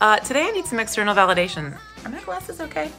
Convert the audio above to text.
Uh, today I need some external validation. Are my glasses okay?